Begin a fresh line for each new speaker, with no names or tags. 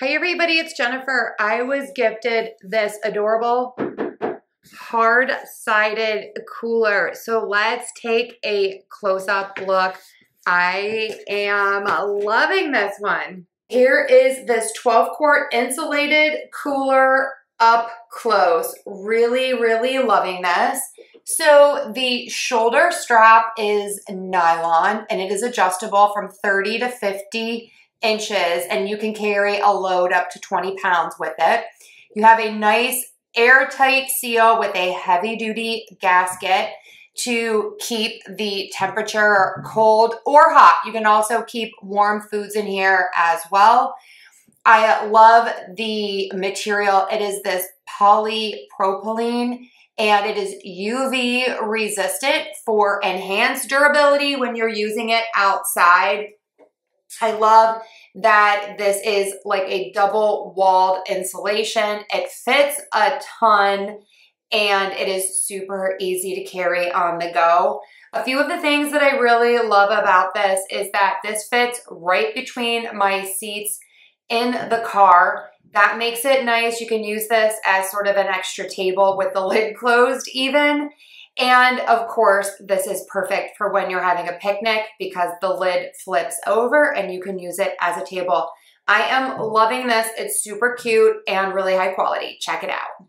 Hi everybody, it's Jennifer. I was gifted this adorable hard-sided cooler. So let's take a close-up look. I am loving this one. Here is this 12 quart insulated cooler up close. Really, really loving this. So the shoulder strap is nylon and it is adjustable from 30 to 50 inches and you can carry a load up to 20 pounds with it. You have a nice airtight seal with a heavy duty gasket to keep the temperature cold or hot. You can also keep warm foods in here as well. I love the material. It is this polypropylene and it is UV resistant for enhanced durability when you're using it outside. I love that this is like a double walled insulation. It fits a ton and it is super easy to carry on the go. A few of the things that I really love about this is that this fits right between my seats in the car. That makes it nice. You can use this as sort of an extra table with the lid closed even. And of course, this is perfect for when you're having a picnic because the lid flips over and you can use it as a table. I am loving this. It's super cute and really high quality. Check it out.